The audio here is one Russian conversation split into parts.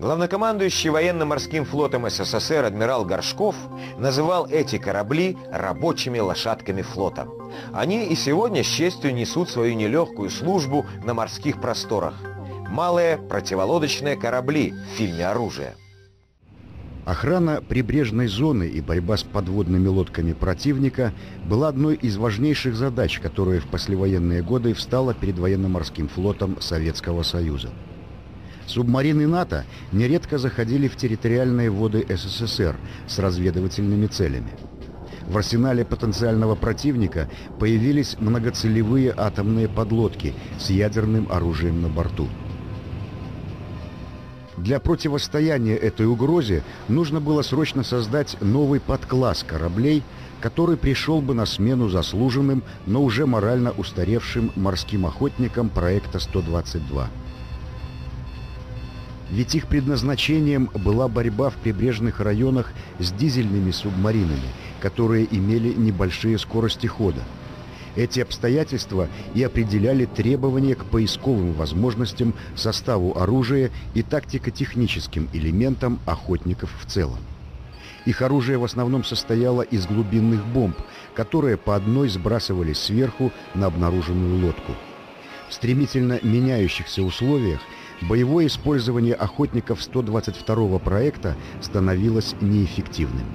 Главнокомандующий военно-морским флотом СССР адмирал Горшков называл эти корабли рабочими лошадками флота. Они и сегодня с честью несут свою нелегкую службу на морских просторах. Малые противолодочные корабли в фильме «Оружие». Охрана прибрежной зоны и борьба с подводными лодками противника была одной из важнейших задач, которая в послевоенные годы встала перед военно-морским флотом Советского Союза. Субмарины НАТО нередко заходили в территориальные воды СССР с разведывательными целями. В арсенале потенциального противника появились многоцелевые атомные подлодки с ядерным оружием на борту. Для противостояния этой угрозе нужно было срочно создать новый подкласс кораблей, который пришел бы на смену заслуженным, но уже морально устаревшим морским охотникам проекта 122. Ведь их предназначением была борьба в прибрежных районах с дизельными субмаринами, которые имели небольшие скорости хода. Эти обстоятельства и определяли требования к поисковым возможностям, составу оружия и тактико-техническим элементам охотников в целом. Их оружие в основном состояло из глубинных бомб, которые по одной сбрасывались сверху на обнаруженную лодку. В стремительно меняющихся условиях – боевое использование охотников 122 проекта становилось неэффективным.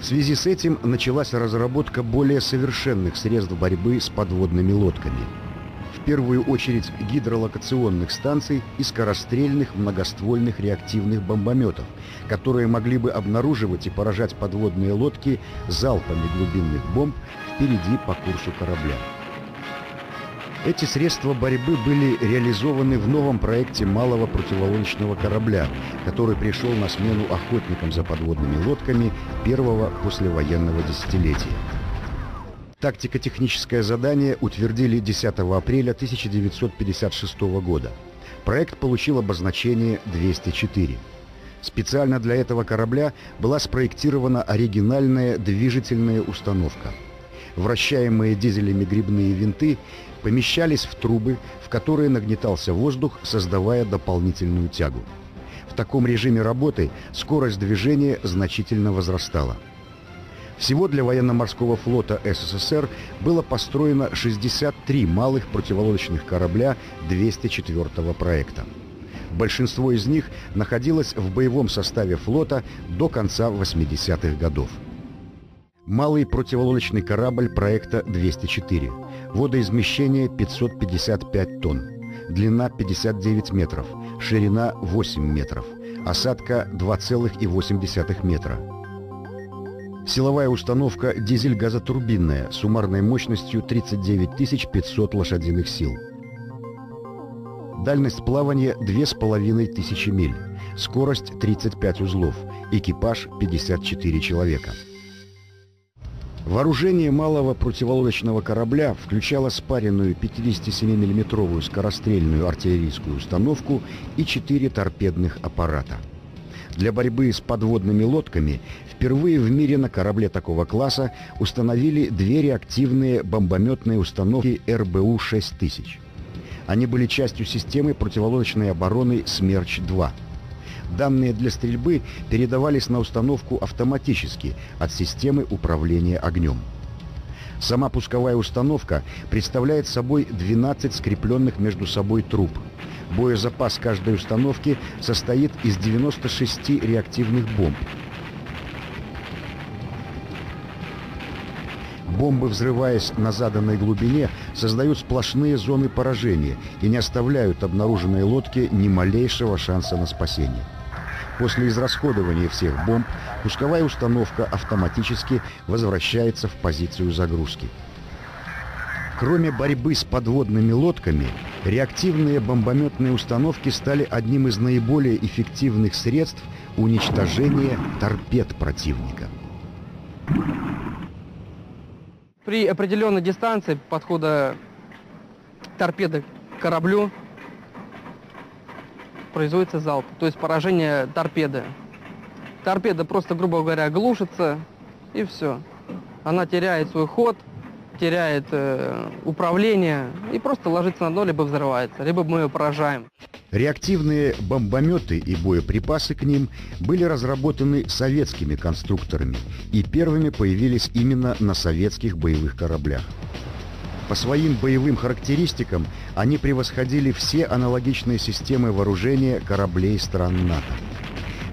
В связи с этим началась разработка более совершенных средств борьбы с подводными лодками. В первую очередь гидролокационных станций и скорострельных многоствольных реактивных бомбометов, которые могли бы обнаруживать и поражать подводные лодки залпами глубинных бомб впереди по курсу корабля. Эти средства борьбы были реализованы в новом проекте малого противолодочного корабля, который пришел на смену охотникам за подводными лодками первого послевоенного десятилетия. Тактико-техническое задание утвердили 10 апреля 1956 года. Проект получил обозначение 204. Специально для этого корабля была спроектирована оригинальная движительная установка. Вращаемые дизелями грибные винты помещались в трубы, в которые нагнетался воздух, создавая дополнительную тягу. В таком режиме работы скорость движения значительно возрастала. Всего для военно-морского флота СССР было построено 63 малых противолодочных корабля 204 проекта. Большинство из них находилось в боевом составе флота до конца 80-х годов. Малый противолодочный корабль проекта 204. Водоизмещение 555 тонн. Длина 59 метров. Ширина 8 метров. Осадка 2,8 метра. Силовая установка дизель-газотурбинная суммарной мощностью 39 500 лошадиных сил. Дальность плавания 2500 миль. Скорость 35 узлов. Экипаж 54 человека. Вооружение малого противолодочного корабля включало спаренную 57 миллиметровую скорострельную артиллерийскую установку и четыре торпедных аппарата. Для борьбы с подводными лодками впервые в мире на корабле такого класса установили две реактивные бомбометные установки РБУ-6000. Они были частью системы противолодочной обороны «Смерч-2». Данные для стрельбы передавались на установку автоматически от системы управления огнем. Сама пусковая установка представляет собой 12 скрепленных между собой труб. Боезапас каждой установки состоит из 96 реактивных бомб. Бомбы, взрываясь на заданной глубине, создают сплошные зоны поражения и не оставляют обнаруженной лодке ни малейшего шанса на спасение. После израсходования всех бомб пусковая установка автоматически возвращается в позицию загрузки. Кроме борьбы с подводными лодками, реактивные бомбометные установки стали одним из наиболее эффективных средств уничтожения торпед противника. При определенной дистанции подхода торпеды к кораблю производится залп, то есть поражение торпеды. Торпеда просто, грубо говоря, глушится, и все. Она теряет свой ход, теряет э, управление и просто ложится на дно, либо взрывается, либо мы ее поражаем. Реактивные бомбометы и боеприпасы к ним были разработаны советскими конструкторами и первыми появились именно на советских боевых кораблях. По своим боевым характеристикам они превосходили все аналогичные системы вооружения кораблей стран НАТО.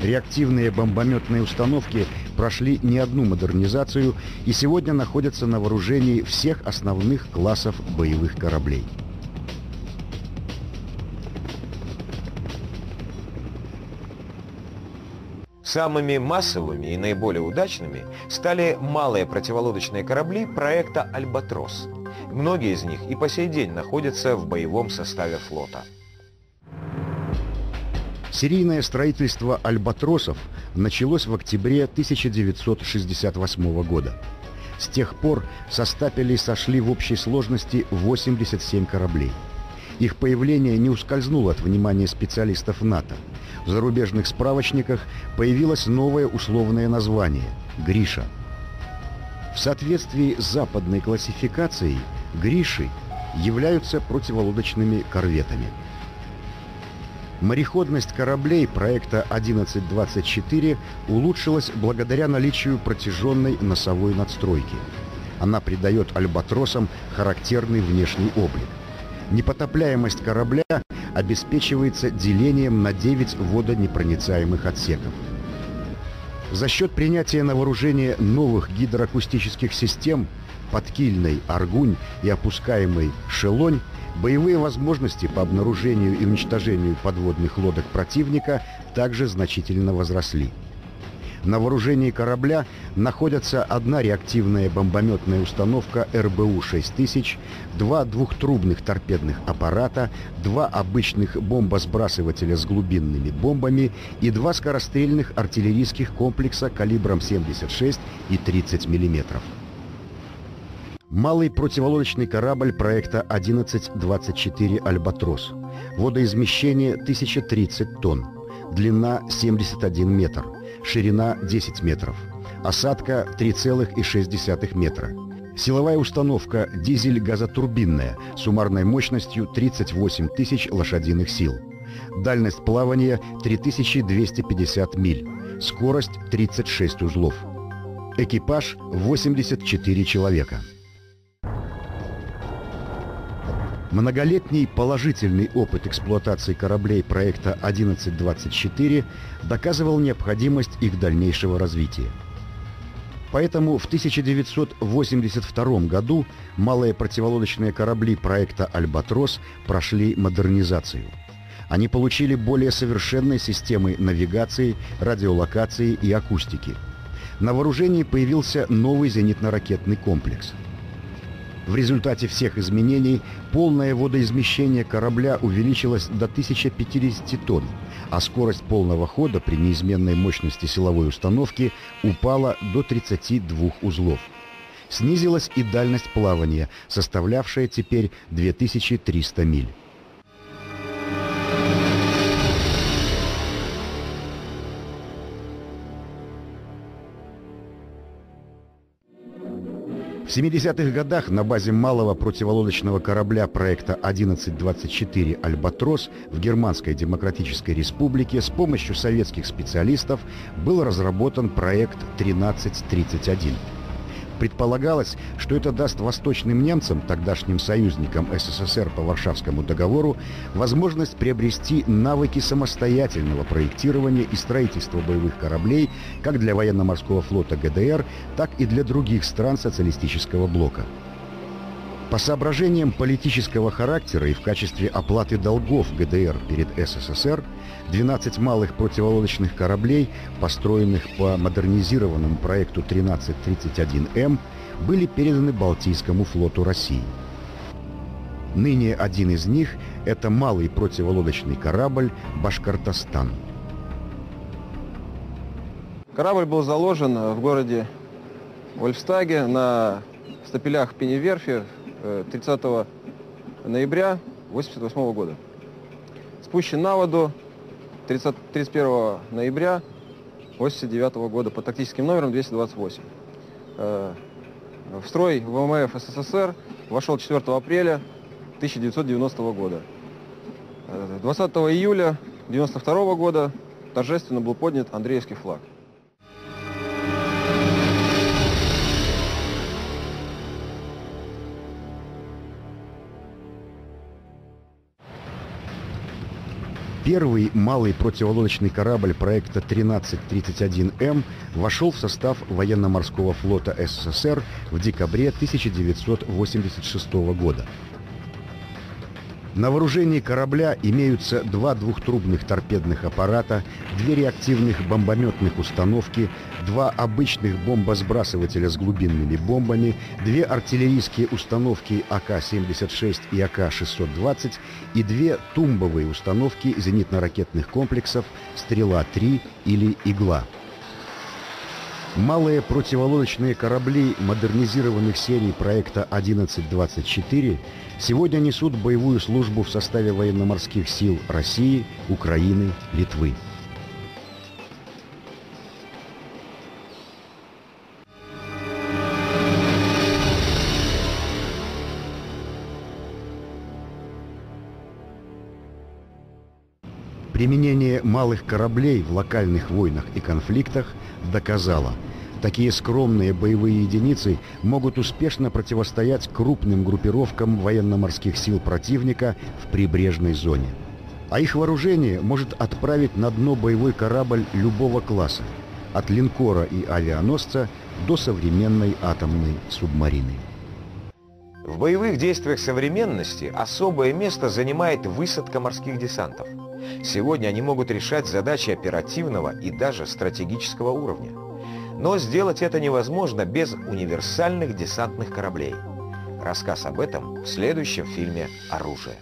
Реактивные бомбометные установки прошли не одну модернизацию и сегодня находятся на вооружении всех основных классов боевых кораблей. Самыми массовыми и наиболее удачными стали малые противолодочные корабли проекта «Альбатрос». Многие из них и по сей день находятся в боевом составе флота. Серийное строительство «Альбатросов» началось в октябре 1968 года. С тех пор со стапелей сошли в общей сложности 87 кораблей. Их появление не ускользнуло от внимания специалистов НАТО. В зарубежных справочниках появилось новое условное название – «Гриша». В соответствии с западной классификацией, «Гриши» являются противолодочными корветами – Мореходность кораблей проекта 1124 улучшилась благодаря наличию протяженной носовой надстройки. Она придает альбатросам характерный внешний облик. Непотопляемость корабля обеспечивается делением на 9 водонепроницаемых отсеков. За счет принятия на вооружение новых гидроакустических систем подкильной «Аргунь» и опускаемой «Шелонь» Боевые возможности по обнаружению и уничтожению подводных лодок противника также значительно возросли. На вооружении корабля находятся одна реактивная бомбометная установка РБУ-6000, два двухтрубных торпедных аппарата, два обычных бомбосбрасывателя с глубинными бомбами и два скорострельных артиллерийских комплекса калибром 76 и 30 миллиметров. Малый противолодочный корабль проекта 1124 «Альбатрос». Водоизмещение 1030 тонн. Длина 71 метр. Ширина 10 метров. Осадка 3,6 метра. Силовая установка дизель-газотурбинная суммарной мощностью 38 тысяч лошадиных сил. Дальность плавания 3250 миль. Скорость 36 узлов. Экипаж 84 человека. Многолетний положительный опыт эксплуатации кораблей проекта 1124 доказывал необходимость их дальнейшего развития. Поэтому в 1982 году малые противолодочные корабли проекта «Альбатрос» прошли модернизацию. Они получили более совершенные системы навигации, радиолокации и акустики. На вооружении появился новый зенитно-ракетный комплекс – в результате всех изменений полное водоизмещение корабля увеличилось до 1050 тонн, а скорость полного хода при неизменной мощности силовой установки упала до 32 узлов. Снизилась и дальность плавания, составлявшая теперь 2300 миль. В 70-х годах на базе малого противолодочного корабля проекта 1124 «Альбатрос» в Германской Демократической Республике с помощью советских специалистов был разработан проект 1331. Предполагалось, что это даст восточным немцам, тогдашним союзникам СССР по Варшавскому договору, возможность приобрести навыки самостоятельного проектирования и строительства боевых кораблей как для военно-морского флота ГДР, так и для других стран социалистического блока. По соображениям политического характера и в качестве оплаты долгов ГДР перед СССР – 12 малых противолодочных кораблей, построенных по модернизированному проекту 1331М, были переданы Балтийскому флоту России. Ныне один из них – это малый противолодочный корабль «Башкортостан». Корабль был заложен в городе Вольфстаге на стапелях Пеневерфи 30 э, ноября 1988 года. Спущен на воду 30, 31 ноября 1989 года по тактическим номерам 228. Э, в строй ВМФ СССР вошел 4 апреля 1990 года. 20 июля 1992 года торжественно был поднят Андреевский флаг. Первый малый противолодочный корабль проекта 1331М вошел в состав военно-морского флота СССР в декабре 1986 года. На вооружении корабля имеются два двухтрубных торпедных аппарата, две реактивных бомбометных установки, два обычных бомбосбрасывателя с глубинными бомбами, две артиллерийские установки АК-76 и АК-620 и две тумбовые установки зенитно-ракетных комплексов «Стрела-3» или «Игла». Малые противолодочные корабли модернизированных серий проекта 1124 сегодня несут боевую службу в составе военно-морских сил России, Украины, Литвы. Применение малых кораблей в локальных войнах и конфликтах доказало, такие скромные боевые единицы могут успешно противостоять крупным группировкам военно-морских сил противника в прибрежной зоне. А их вооружение может отправить на дно боевой корабль любого класса, от линкора и авианосца до современной атомной субмарины. В боевых действиях современности особое место занимает высадка морских десантов. Сегодня они могут решать задачи оперативного и даже стратегического уровня. Но сделать это невозможно без универсальных десантных кораблей. Рассказ об этом в следующем фильме «Оружие».